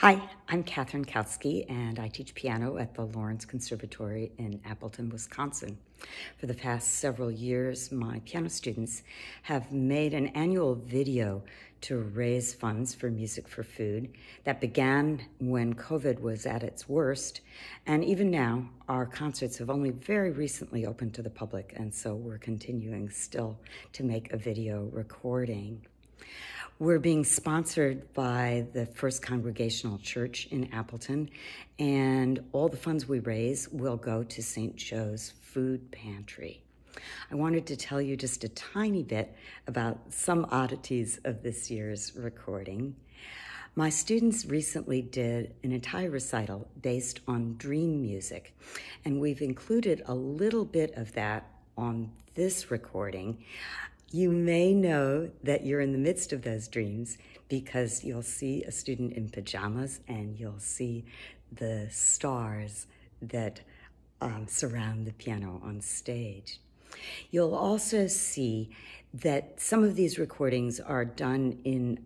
Hi, I'm Catherine Kautsky, and I teach piano at the Lawrence Conservatory in Appleton, Wisconsin. For the past several years, my piano students have made an annual video to raise funds for Music for Food that began when COVID was at its worst. And even now, our concerts have only very recently opened to the public, and so we're continuing still to make a video recording. We're being sponsored by the First Congregational Church in Appleton, and all the funds we raise will go to St. Joe's Food Pantry. I wanted to tell you just a tiny bit about some oddities of this year's recording. My students recently did an entire recital based on dream music, and we've included a little bit of that on this recording. You may know that you're in the midst of those dreams because you'll see a student in pajamas and you'll see the stars that um, surround the piano on stage. You'll also see that some of these recordings are done in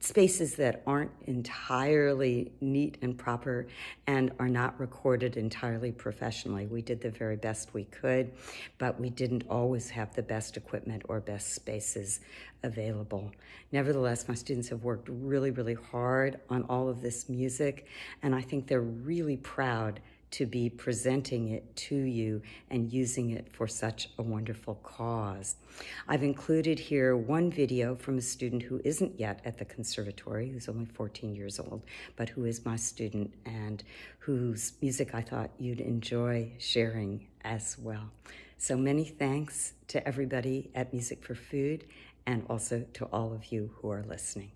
spaces that aren't entirely neat and proper and are not recorded entirely professionally. We did the very best we could, but we didn't always have the best equipment or best spaces available. Nevertheless, my students have worked really, really hard on all of this music, and I think they're really proud to be presenting it to you and using it for such a wonderful cause. I've included here one video from a student who isn't yet at the conservatory, who's only 14 years old, but who is my student and whose music I thought you'd enjoy sharing as well. So many thanks to everybody at Music for Food and also to all of you who are listening.